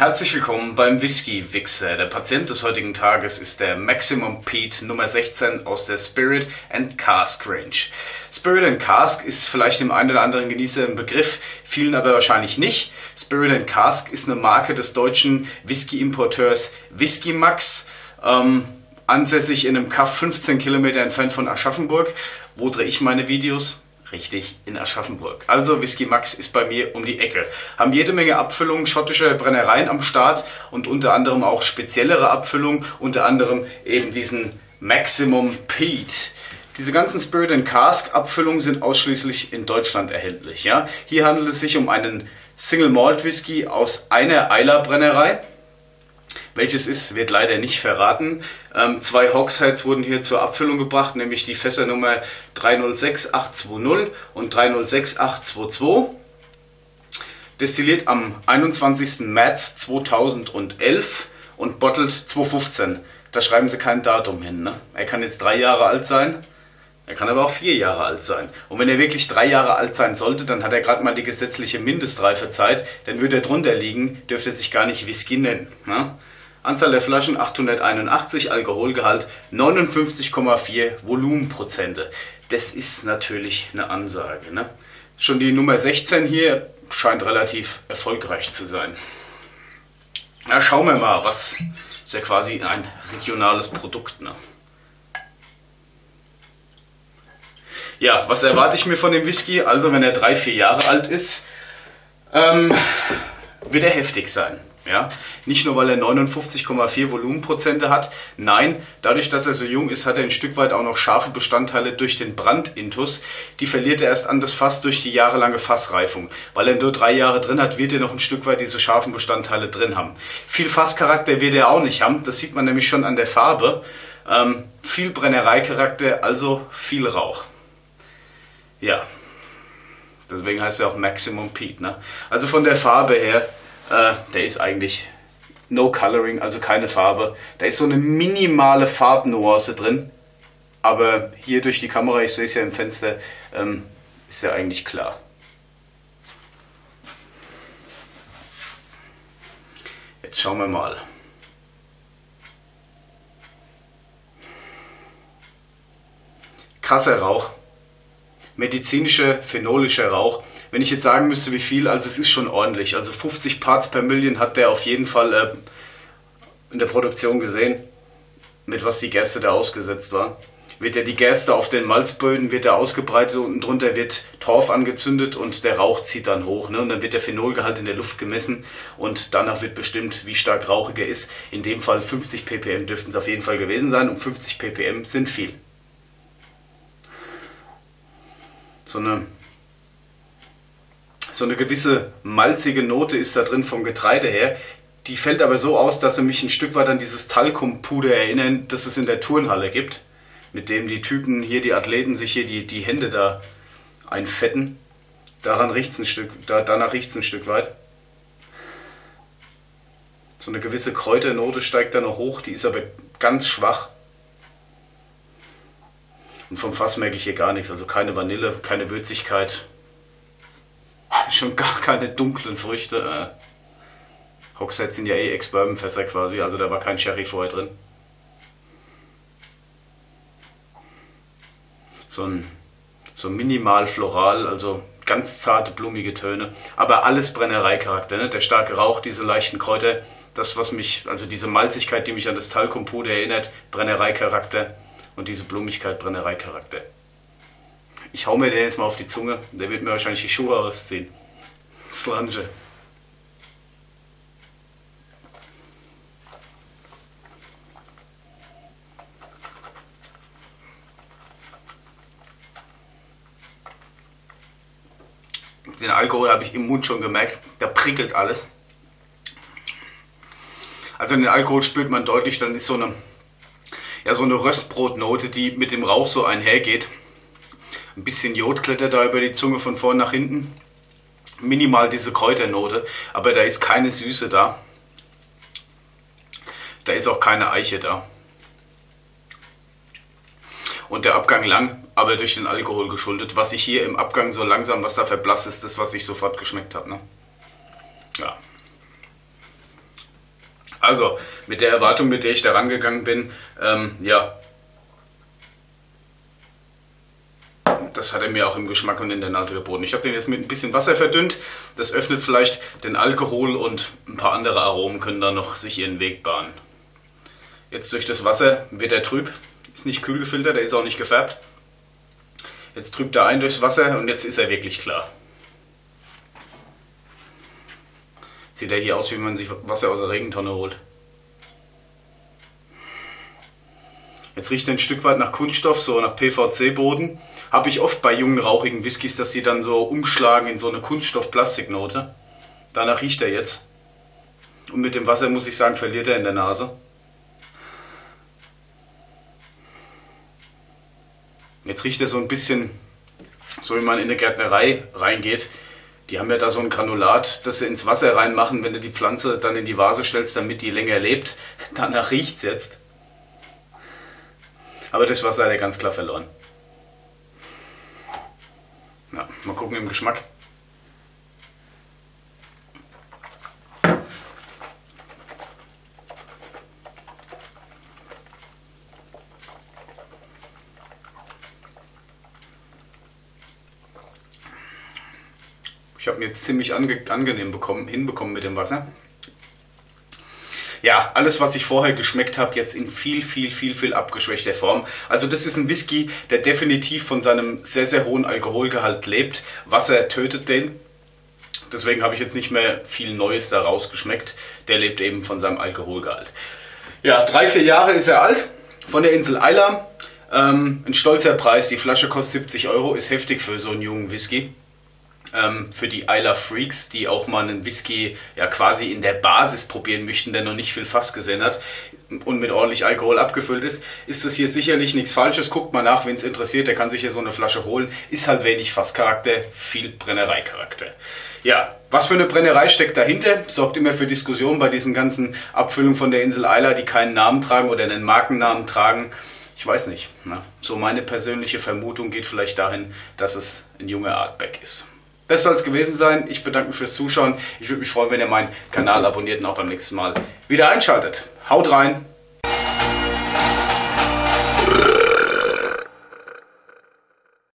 Herzlich willkommen beim Whisky Wichser. Der Patient des heutigen Tages ist der Maximum Pete Nummer 16 aus der Spirit and Cask Range. Spirit and Cask ist vielleicht dem einen oder anderen Genießer ein Begriff, vielen aber wahrscheinlich nicht. Spirit and Cask ist eine Marke des deutschen Whisky-Importeurs Whisky Max. Ähm, ansässig in einem Kaff 15 Kilometer entfernt von Aschaffenburg. Wo drehe ich meine Videos? Richtig, in Aschaffenburg. Also Whisky Max ist bei mir um die Ecke. Haben jede Menge Abfüllungen schottischer Brennereien am Start und unter anderem auch speziellere Abfüllungen, unter anderem eben diesen Maximum Pete. Diese ganzen Spirit and Cask Abfüllungen sind ausschließlich in Deutschland erhältlich. Ja? Hier handelt es sich um einen Single Malt Whisky aus einer Eiler Brennerei. Welches ist, wird leider nicht verraten. Ähm, zwei Hogsheads wurden hier zur Abfüllung gebracht, nämlich die Fässernummer 306820 und 306822. Destilliert am 21. März 2011 und bottelt 2015. Da schreiben sie kein Datum hin. Ne? Er kann jetzt drei Jahre alt sein, er kann aber auch vier Jahre alt sein. Und wenn er wirklich drei Jahre alt sein sollte, dann hat er gerade mal die gesetzliche Mindestreifezeit. Dann würde er drunter liegen, dürfte er sich gar nicht Whisky nennen. Ne? Anzahl der Flaschen 881, Alkoholgehalt 59,4 Volumenprozente. Das ist natürlich eine Ansage. Ne? Schon die Nummer 16 hier scheint relativ erfolgreich zu sein. Na, schauen wir mal, was ist ja quasi ein regionales Produkt. Ne? Ja, was erwarte ich mir von dem Whisky? Also, wenn er drei, vier Jahre alt ist, ähm, wird er heftig sein. Ja? Nicht nur, weil er 59,4 Volumenprozente hat, nein, dadurch, dass er so jung ist, hat er ein Stück weit auch noch scharfe Bestandteile durch den Brandintus. Die verliert er erst an das Fass durch die jahrelange Fassreifung. Weil er nur drei Jahre drin hat, wird er noch ein Stück weit diese scharfen Bestandteile drin haben. Viel Fasscharakter wird er auch nicht haben, das sieht man nämlich schon an der Farbe. Ähm, viel Brennereicharakter, also viel Rauch. Ja, deswegen heißt er auch Maximum Peat. Ne? Also von der Farbe her äh, der ist eigentlich no coloring, also keine Farbe. Da ist so eine minimale Farbnuance drin. Aber hier durch die Kamera, ich sehe es ja im Fenster, ähm, ist ja eigentlich klar. Jetzt schauen wir mal. Krasser Rauch. Medizinischer, phenolischer Rauch wenn ich jetzt sagen müsste, wie viel, also es ist schon ordentlich. Also 50 Parts per Million hat der auf jeden Fall äh, in der Produktion gesehen, mit was die Gerste da ausgesetzt war. Wird ja die Gerste auf den Malzböden wird er ausgebreitet, unten drunter wird Torf angezündet und der Rauch zieht dann hoch. Ne? Und dann wird der Phenolgehalt in der Luft gemessen und danach wird bestimmt, wie stark rauchig er ist. In dem Fall 50 ppm dürften es auf jeden Fall gewesen sein und 50 ppm sind viel. So eine so eine gewisse malzige Note ist da drin vom Getreide her. Die fällt aber so aus, dass sie mich ein Stück weit an dieses Talkumpuder erinnern, das es in der Turnhalle gibt, mit dem die Typen hier, die Athleten, sich hier die, die Hände da einfetten. Daran riecht's ein Stück, da, danach riecht es ein Stück weit. So eine gewisse Kräuternote steigt da noch hoch, die ist aber ganz schwach. Und vom Fass merke ich hier gar nichts, also keine Vanille, keine Würzigkeit, schon gar keine dunklen Früchte. Äh. Sind ja eh Ex-Bourbon-Fässer quasi, also da war kein Sherry vorher drin. So ein, so minimal floral, also ganz zarte, blumige Töne, aber alles Brennereicharakter. Ne? Der starke Rauch, diese leichten Kräuter, das, was mich, also diese Malzigkeit, die mich an das Talkumpuder erinnert, Brennereicharakter und diese Blumigkeit, Brennereicharakter. Ich hau mir den jetzt mal auf die Zunge, der wird mir wahrscheinlich die Schuhe ausziehen. Slange. Den Alkohol habe ich im Mund schon gemerkt, da prickelt alles. Also den Alkohol spürt man deutlich, dann ist so eine, ja, so eine Röstbrotnote, die mit dem Rauch so einhergeht. Ein bisschen Jod klettert da über die Zunge von vorn nach hinten. Minimal diese Kräuternote, aber da ist keine Süße da. Da ist auch keine Eiche da. Und der Abgang lang, aber durch den Alkohol geschuldet. Was ich hier im Abgang so langsam, was da verblasst ist, das, was ich sofort geschmeckt habe. Ne? Ja. Also, mit der Erwartung, mit der ich da rangegangen bin, ähm, ja, das hat er mir auch im Geschmack und in der Nase geboten. Ich habe den jetzt mit ein bisschen Wasser verdünnt. Das öffnet vielleicht den Alkohol und ein paar andere Aromen können da noch sich ihren Weg bahnen. Jetzt durch das Wasser wird er trüb. Ist nicht kühl gefiltert, er ist auch nicht gefärbt. Jetzt trübt er ein durchs Wasser und jetzt ist er wirklich klar. Sieht er hier aus, wie man sich Wasser aus der Regentonne holt. Jetzt riecht er ein Stück weit nach Kunststoff, so nach PVC-Boden. Habe ich oft bei jungen rauchigen Whiskys, dass sie dann so umschlagen in so eine Kunststoff-Plastiknote. Danach riecht er jetzt. Und mit dem Wasser, muss ich sagen, verliert er in der Nase. Jetzt riecht er so ein bisschen, so wie man in eine Gärtnerei reingeht. Die haben ja da so ein Granulat, das sie ins Wasser reinmachen, wenn du die Pflanze dann in die Vase stellst, damit die länger lebt. Danach riecht es jetzt. Aber das Wasser hat er ganz klar verloren. Ja, mal gucken im Geschmack. Ich habe mir ziemlich ange angenehm bekommen, hinbekommen mit dem Wasser ja, alles, was ich vorher geschmeckt habe, jetzt in viel, viel, viel, viel abgeschwächter Form. Also das ist ein Whisky, der definitiv von seinem sehr, sehr hohen Alkoholgehalt lebt. Wasser tötet den. Deswegen habe ich jetzt nicht mehr viel Neues da rausgeschmeckt. Der lebt eben von seinem Alkoholgehalt. Ja, drei, vier Jahre ist er alt, von der Insel Isla. Ähm, ein stolzer Preis, die Flasche kostet 70 Euro, ist heftig für so einen jungen Whisky ähm, für die Isla Freaks, die auch mal einen Whisky ja quasi in der Basis probieren möchten, der noch nicht viel Fass gesehen hat und mit ordentlich Alkohol abgefüllt ist, ist das hier sicherlich nichts Falsches. Guckt mal nach, wenn es interessiert, der kann sich hier so eine Flasche holen. Ist halt wenig Fasscharakter, viel Brennereicharakter. Ja, was für eine Brennerei steckt dahinter? Sorgt immer für Diskussionen bei diesen ganzen Abfüllungen von der Insel Isla, die keinen Namen tragen oder einen Markennamen tragen. Ich weiß nicht. Ne? So meine persönliche Vermutung geht vielleicht dahin, dass es ein junger Artback ist. Das soll es gewesen sein. Ich bedanke mich fürs Zuschauen. Ich würde mich freuen, wenn ihr meinen Kanal abonniert und auch beim nächsten Mal wieder einschaltet. Haut rein!